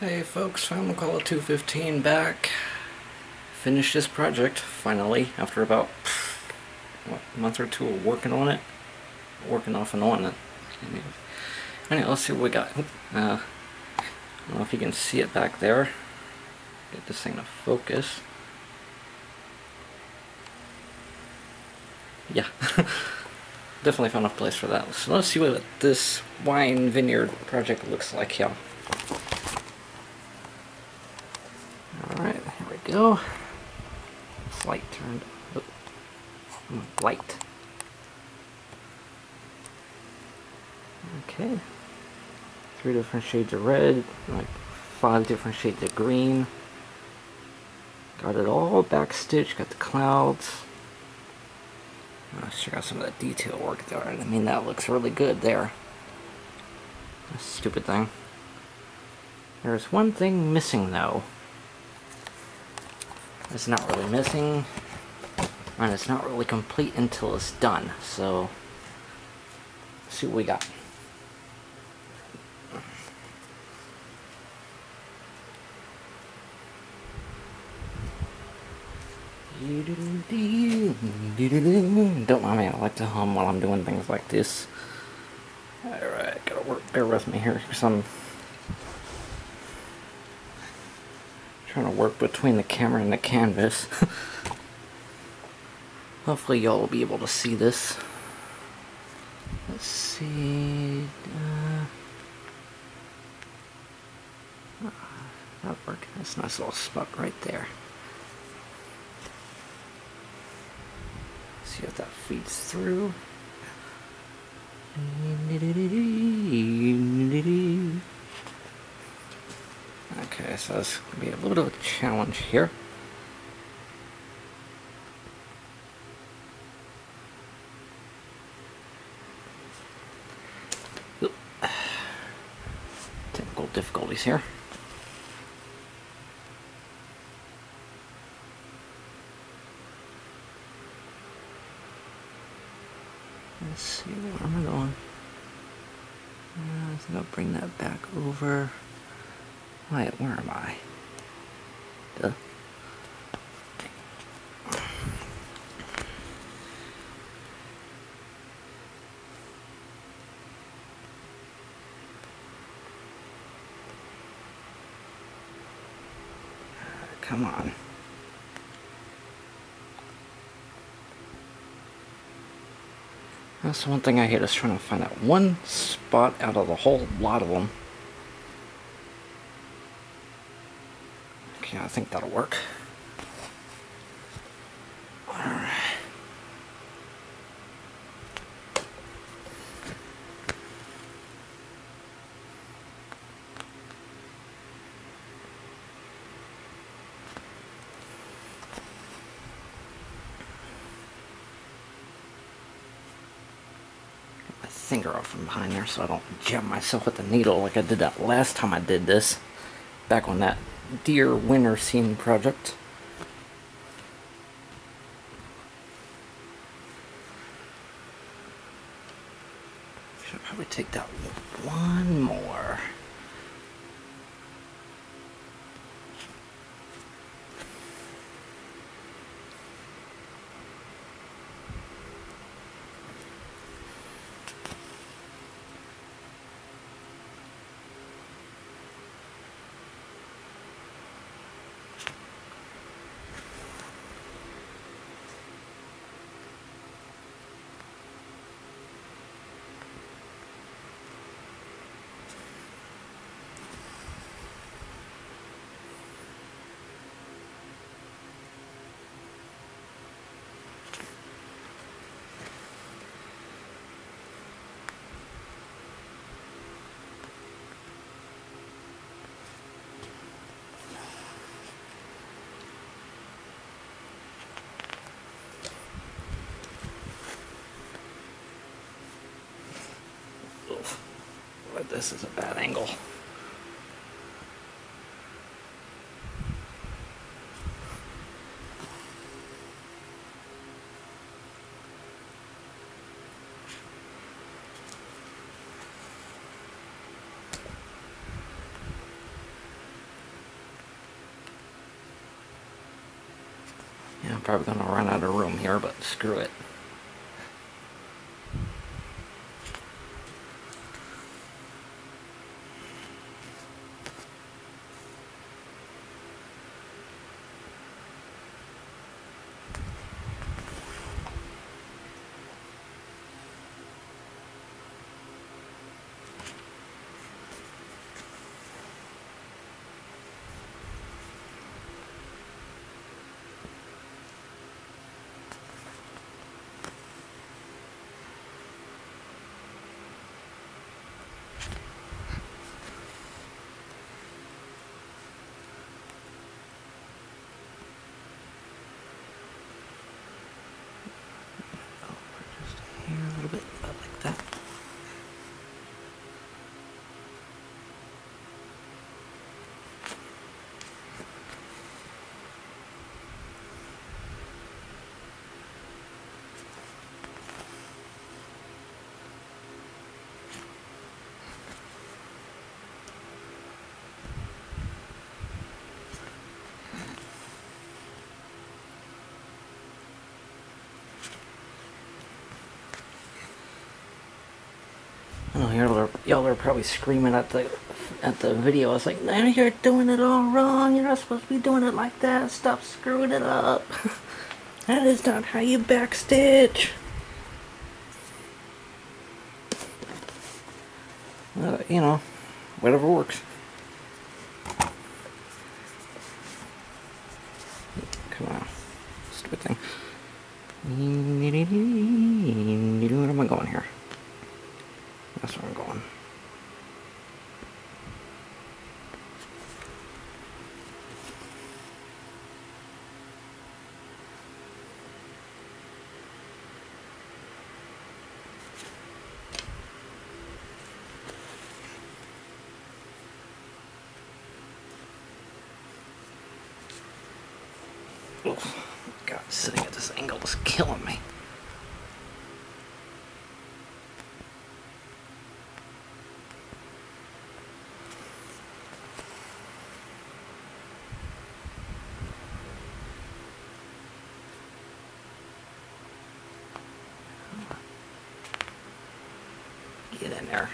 Hey folks, Phantom Koala 215 back. Finished this project, finally, after about what, a month or two of working on it. Working off and on it. Anyway, anyway let's see what we got. Uh, I don't know if you can see it back there. Get this thing to focus. Yeah. Definitely found a place for that. So let's see what this wine vineyard project looks like here. Alright, go. light turned. Oh, hmm, light. Okay. Three different shades of red, like five different shades of green. Got it all backstitched, got the clouds. Let's check out some of the detail work there. I mean, that looks really good there. Stupid thing. There's one thing missing, though. It's not really missing, and it's not really complete until it's done. So, see what we got. Don't mind me, I like to hum while I'm doing things like this. Alright, gotta work, bear with me here, because I'm trying to work between the camera and the canvas. Hopefully y'all will be able to see this. Let's see... Uh, that work. That's a nice little spot right there. see if that feeds through. Okay, so this to be a little bit of a challenge here. Technical difficulties here. Let's see, where am I going? Uh, I think I'll bring that back over. Wait, where am I? Duh. Come on. That's one thing I hate is trying to find that one spot out of the whole lot of them. Okay, I think that'll work. Get my finger off from behind there so I don't jab myself with the needle like I did that last time I did this. Back on that deer winter scene project. Should probably take that one more. this is a bad angle. Yeah, I'm probably going to run out of room here, but screw it. Like that. Y'all are, y'all are probably screaming at the at the video. I was like, no, you're doing it all wrong. You're not supposed to be doing it like that. Stop screwing it up. that is not how you backstitch. Uh, you know, whatever works. Come on, stupid thing. Where am I going here? That's where I'm going. Oh, God, sitting at this angle is killing me. Get in there.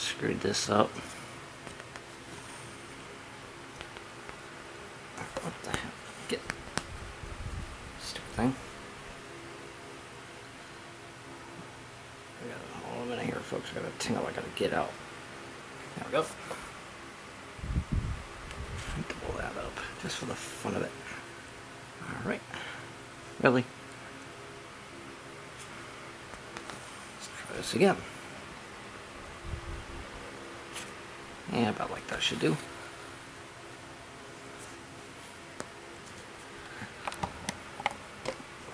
Screwed this up. What the hell? Get stupid thing. I got hold a minute here, folks. I got a tingle I gotta get out. There we go. Pull that up just for the fun of it. Alright. Really? Let's try this again. Yeah, about like that should do.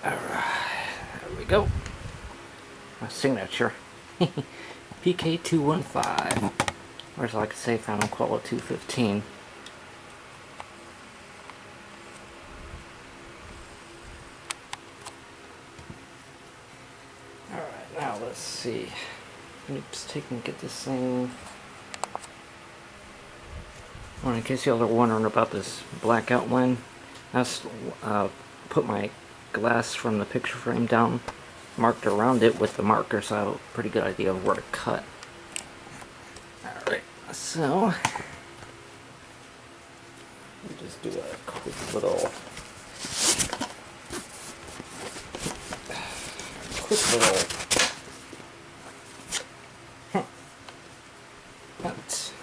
Alright, there we go. My signature. PK215. Or as I like to say, Phantom Koala 215. Alright, now let's see. Oops, take and get this thing. Well, in case y'all are wondering about this black outline, I just uh, put my glass from the picture frame down, marked around it with the marker, so I have a pretty good idea of where to cut. Alright, so just do a quick little quick little huh, cut.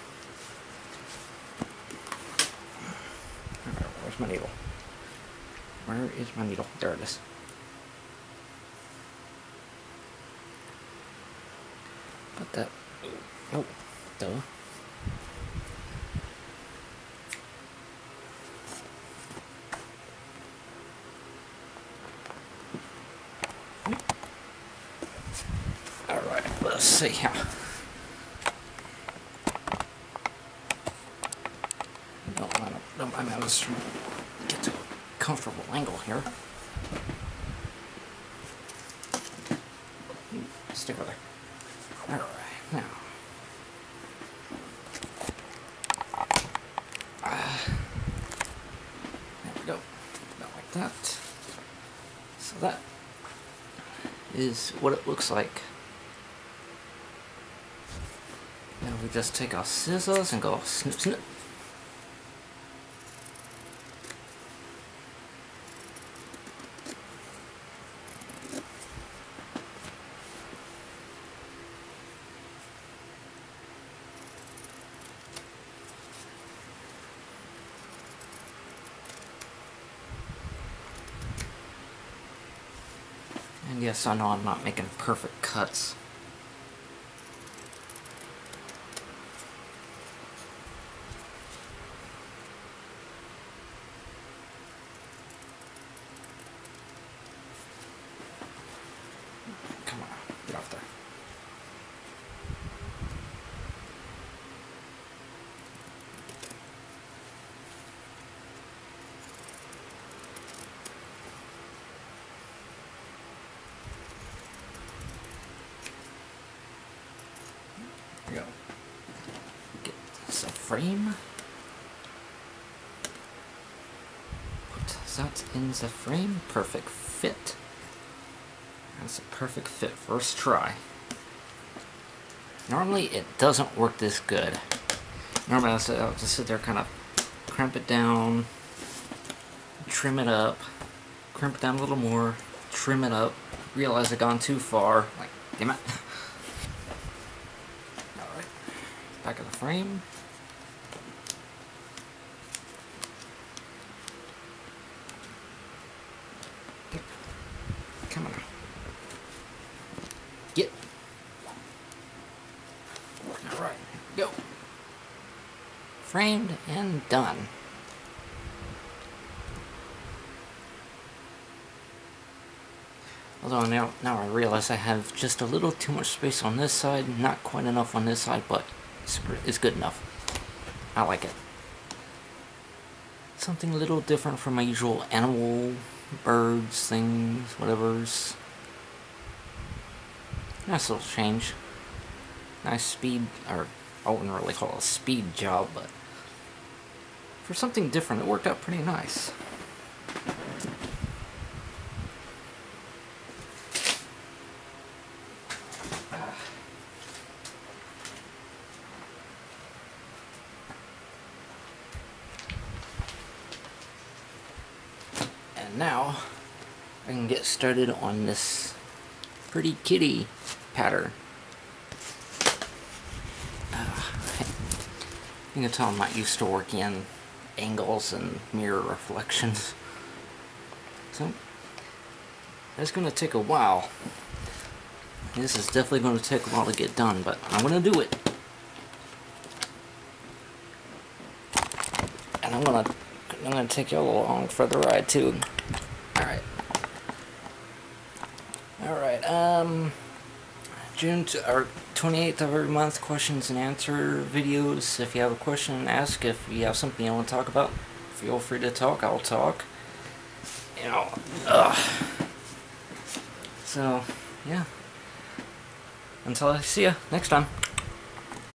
Alright, where's my needle? Where is my needle? There it is. Put that. Oh. though. Alright, let's see how. Don't mind, don't mind me, let's get to a comfortable angle here. Stick with her. Alright, now. Ah. there we go. About like that. So that is what it looks like. Now we just take our scissors and go snip snip. And yes, I know I'm not making perfect cuts. Come on, get off there. There we go. Get a frame. Put that in the frame. Perfect fit. That's a perfect fit. First try. Normally it doesn't work this good. Normally I'll just sit there kind of crimp it down, trim it up, crimp it down a little more, trim it up, realize I've gone too far, like, damn it. Alright, back of the frame. Come on. Get. Alright, go. Framed and done. Although now, now I realize I have just a little too much space on this side, not quite enough on this side, but it's, it's good enough. I like it. Something a little different from my usual animal, birds, things, whatever's. Nice little change. Nice speed, or I wouldn't really call it a speed job, but for something different, it worked out pretty nice. Now I can get started on this pretty kitty pattern. Uh, you can tell I'm not used to working in angles and mirror reflections. So that's going to take a while. This is definitely going to take a while to get done, but I'm going to do it. And I'm going to I'm going to take you along for the ride too. Alright. Alright, um... June or 28th of every month, questions and answer videos. If you have a question, ask. If you have something you want to talk about, feel free to talk. I'll talk. You know, ugh. So, yeah. Until I see you next time.